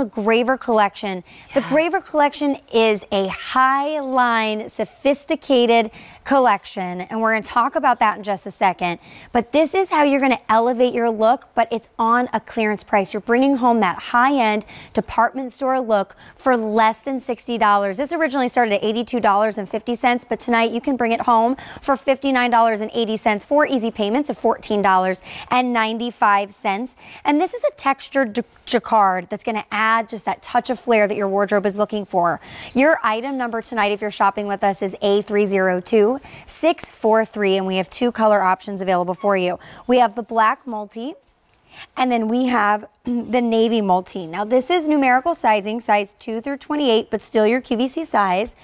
the Graver collection. The Graver collection is a high line, sophisticated collection, and we're going to talk about that in just a second. But this is how you're going to elevate your look, but it's on a clearance price. You're bringing home that high end department store look for less than $60. This originally started at $82.50, but tonight you can bring it home for $59.80 for easy payments of $14.95. And this is a textured jacquard that's going to add just that touch of flair that your wardrobe is looking for. Your item number tonight, if you're shopping with us, is A302-643, and we have two color options available for you. We have the black multi, and then we have the navy multi. Now this is numerical sizing, size 2 through 28, but still your QVC size.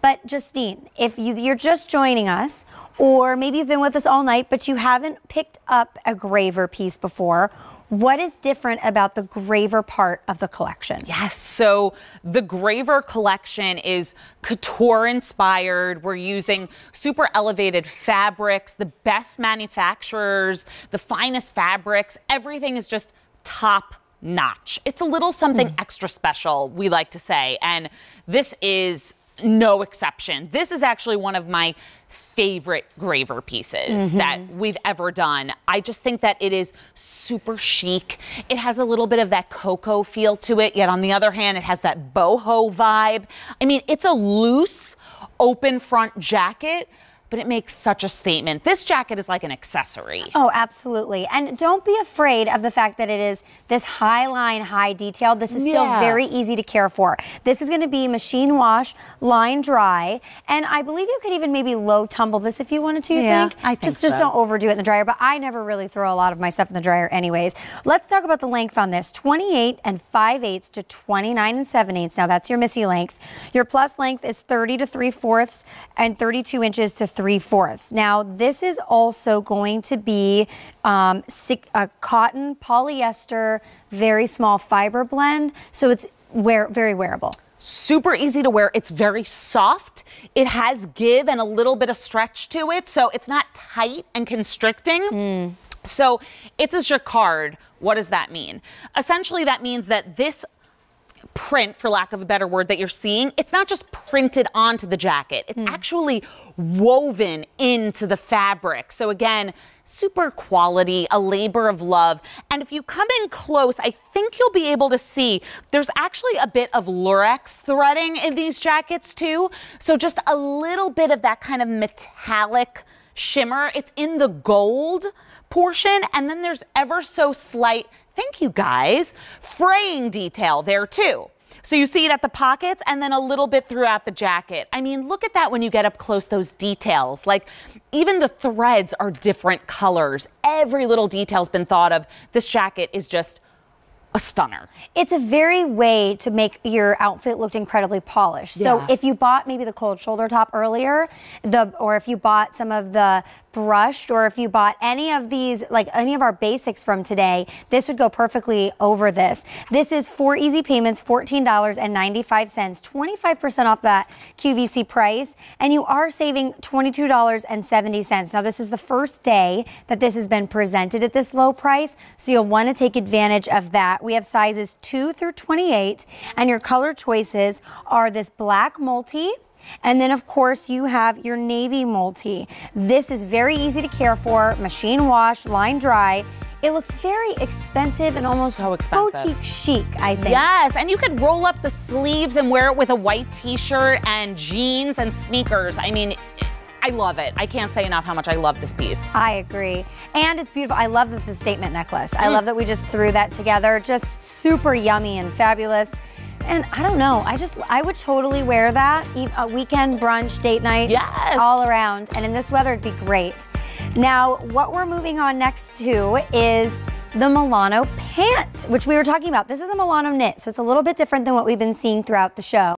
But Justine, if you, you're just joining us, or maybe you've been with us all night, but you haven't picked up a Graver piece before, what is different about the Graver part of the collection? Yes. So the Graver collection is couture inspired. We're using super elevated fabrics, the best manufacturers, the finest fabrics. Everything is just top notch. It's a little something mm. extra special, we like to say. And this is no exception. This is actually one of my favorite Graver pieces mm-hmm. that we've ever done. I just think that it is super chic. It has a little bit of that Coco feel to it, yet on the other hand, it has that boho vibe. I mean, it's a loose, open front jacket but it makes such a statement. This jacket is like an accessory. Oh, absolutely. And don't be afraid of the fact that it is this high line, high detail. This is still yeah. very easy to care for. This is going to be machine wash, line dry, and I believe you could even maybe low tumble this if you wanted to, you yeah, think? I think just, so. just don't overdo it in the dryer, but I never really throw a lot of my stuff in the dryer anyways. Let's talk about the length on this. 28 and 5 eighths to 29 and 7 eighths. Now that's your Missy length. Your plus length is 30 to 3 fourths and 32 inches to 3 fourths. Now, this is also going to be um, a cotton polyester, very small fiber blend. So it's wear, very wearable super easy to wear. It's very soft. It has give and a little bit of stretch to it, so it's not tight and constricting. Mm. So it's a jacquard. What does that mean? Essentially, that means that this print, for lack of a better word, that you're seeing, it's not just printed onto the jacket. It's mm. actually woven into the fabric. So again, super quality, a labor of love. And if you come in close, I think you'll be able to see there's actually a bit of lurex threading in these jackets too. So just a little bit of that kind of metallic shimmer. It's in the gold portion, and then there's ever so slight thank you guys, fraying detail there too. So you see it at the pockets and then a little bit throughout the jacket. I mean, look at that when you get up close, those details. Like even the threads are different colors. Every little detail's been thought of. This jacket is just a stunner. It's a very way to make your outfit look incredibly polished. Yeah. So if you bought maybe the cold shoulder top earlier, the or if you bought some of the brushed or if you bought any of these like any of our basics from today, this would go perfectly over this. This is four easy payments, $14.95, 25% off that QVC price, and you are saving $22.70. Now this is the first day that this has been presented at this low price, so you'll want to take advantage of that that, we have sizes 2 through 28, and your color choices are this black multi, and then, of course, you have your navy multi. This is very easy to care for, machine wash, line dry. It looks very expensive and almost so expensive. boutique chic, I think. Yes, and you could roll up the sleeves and wear it with a white t-shirt and jeans and sneakers. I mean, I love it. I can't say enough how much I love this piece. I agree. And it's beautiful. I love that the statement necklace. Mm. I love that we just threw that together. Just super yummy and fabulous. And I don't know. I just I would totally wear that a weekend brunch date night yes. all around. And in this weather it'd be great. Now, what we're moving on next to is the Milano pant, which we were talking about. This is a Milano knit, so it's a little bit different than what we've been seeing throughout the show.